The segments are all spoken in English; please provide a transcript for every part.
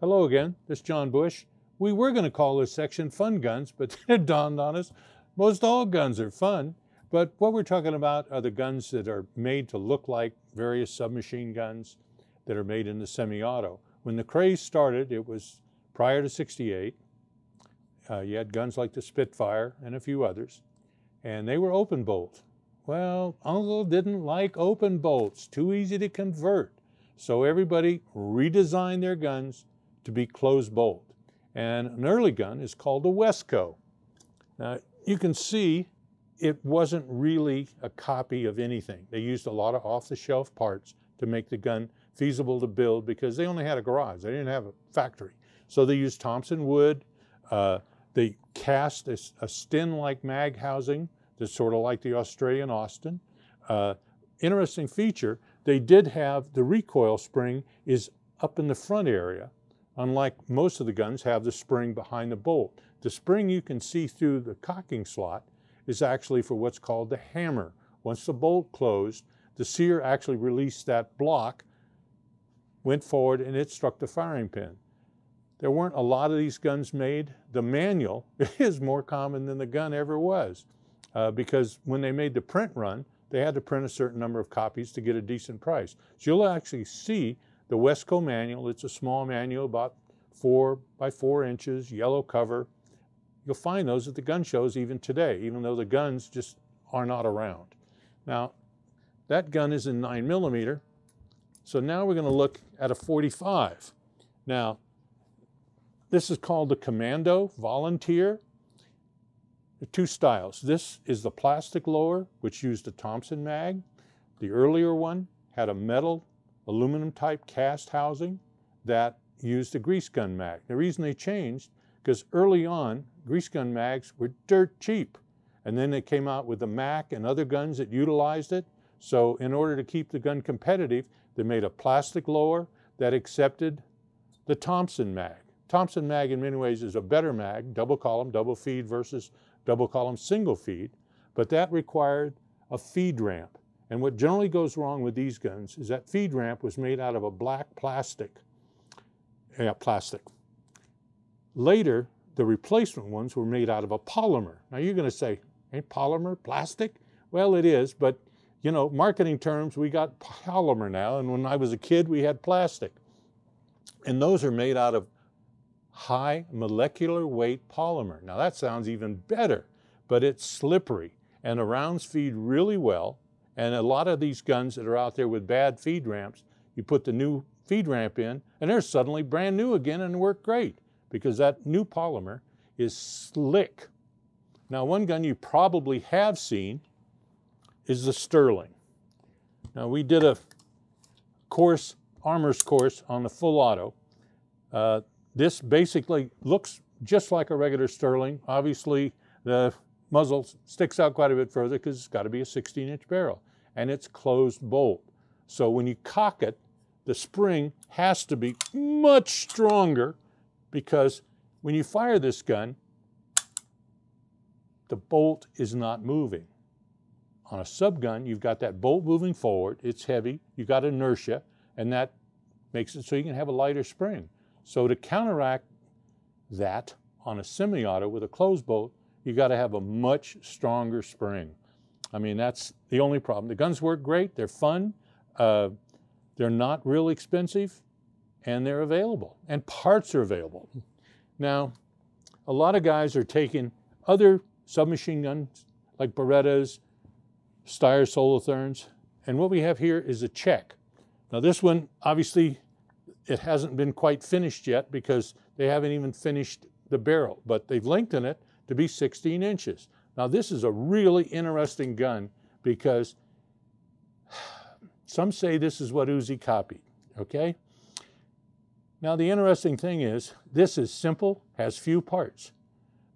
Hello again, this is John Bush. We were going to call this section Fun Guns, but it dawned on us most all guns are fun. But what we're talking about are the guns that are made to look like various submachine guns that are made in the semi-auto. When the craze started, it was prior to 68. Uh, you had guns like the Spitfire and a few others, and they were open bolt. Well, Uncle didn't like open bolts, too easy to convert. So everybody redesigned their guns to be closed bolt. And an early gun is called a Wesco. Now, you can see it wasn't really a copy of anything. They used a lot of off-the-shelf parts to make the gun feasible to build because they only had a garage. They didn't have a factory. So they used Thompson wood. Uh, they cast a, a Sten-like mag housing that's sort of like the Australian Austen. Uh, interesting feature, they did have the recoil spring is up in the front area, unlike most of the guns have the spring behind the bolt. The spring you can see through the cocking slot is actually for what's called the hammer. Once the bolt closed, the sear actually released that block, went forward, and it struck the firing pin. There weren't a lot of these guns made. The manual is more common than the gun ever was uh, because when they made the print run, they had to print a certain number of copies to get a decent price. So you'll actually see the Wesco manual. It's a small manual, about four by four inches, yellow cover. You'll find those at the gun shows even today, even though the guns just are not around. Now, that gun is in nine millimeter. So now we're gonna look at a 45. Now, this is called the Commando Volunteer. Two styles. This is the plastic lower, which used a Thompson mag. The earlier one had a metal aluminum type cast housing that used a grease gun mag. The reason they changed, because early on, grease gun mags were dirt cheap. And then they came out with the Mac and other guns that utilized it. So in order to keep the gun competitive, they made a plastic lower that accepted the Thompson mag. Thompson mag in many ways is a better mag, double column, double feed versus double column single feed, but that required a feed ramp. And what generally goes wrong with these guns is that feed ramp was made out of a black plastic, yeah, plastic. Later, the replacement ones were made out of a polymer. Now you're going to say, ain't polymer plastic? Well, it is, but you know, marketing terms, we got polymer now, and when I was a kid, we had plastic. And those are made out of high molecular weight polymer. Now that sounds even better, but it's slippery, and the rounds feed really well, and a lot of these guns that are out there with bad feed ramps, you put the new feed ramp in, and they're suddenly brand new again and work great because that new polymer is slick. Now, one gun you probably have seen is the Sterling. Now, we did a course, armor's course on the full auto. Uh, this basically looks just like a regular Sterling. Obviously, the muzzle sticks out quite a bit further because it's got to be a 16-inch barrel, and it's closed bolt. So when you cock it, the spring has to be much stronger because when you fire this gun, the bolt is not moving. On a subgun, you've got that bolt moving forward, it's heavy, you've got inertia, and that makes it so you can have a lighter spring. So to counteract that on a semi-auto with a closed bolt, you got to have a much stronger spring. I mean, that's the only problem. The guns work great, they're fun, uh, they're not real expensive, and they're available, and parts are available. Now, a lot of guys are taking other submachine guns like Berettas, Steyr Solothurns, and what we have here is a Czech. Now this one, obviously, it hasn't been quite finished yet because they haven't even finished the barrel, but they've lengthened it to be 16 inches. Now this is a really interesting gun because some say this is what Uzi copied, okay? Now the interesting thing is, this is simple, has few parts.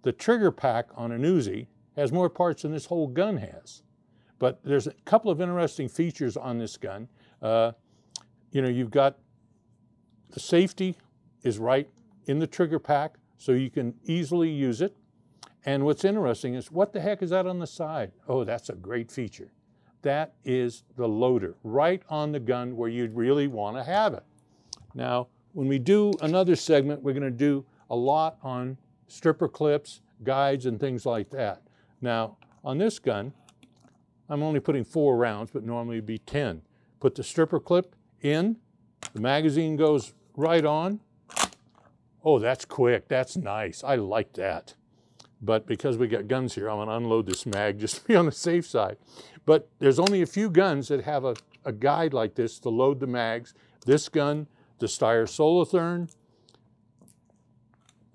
The trigger pack on an Uzi has more parts than this whole gun has. But there's a couple of interesting features on this gun. Uh, you know, you've got the safety is right in the trigger pack, so you can easily use it. And what's interesting is, what the heck is that on the side? Oh, that's a great feature. That is the loader, right on the gun where you'd really want to have it. Now, when we do another segment, we're going to do a lot on stripper clips, guides, and things like that. Now, on this gun, I'm only putting four rounds, but normally it'd be 10. Put the stripper clip in, the magazine goes right on. Oh, that's quick, that's nice, I like that. But because we got guns here, I'm gonna unload this mag just to be on the safe side. But there's only a few guns that have a, a guide like this to load the mags. This gun, the Steyr Solothurn,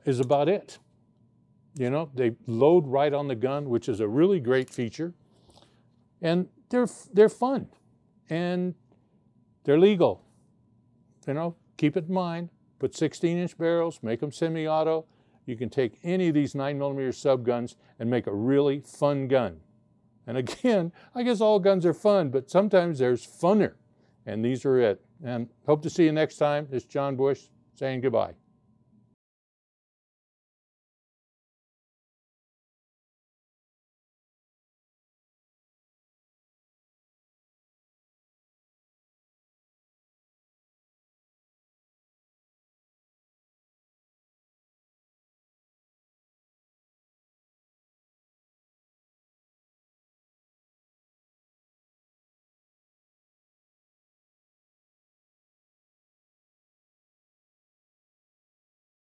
is about it. You know, they load right on the gun, which is a really great feature. And they're, they're fun and they're legal. You know, keep it in mind, put 16 inch barrels, make them semi-auto. You can take any of these nine millimeter sub guns and make a really fun gun. And again, I guess all guns are fun, but sometimes there's funner. And these are it. And hope to see you next time. This is John Bush saying goodbye.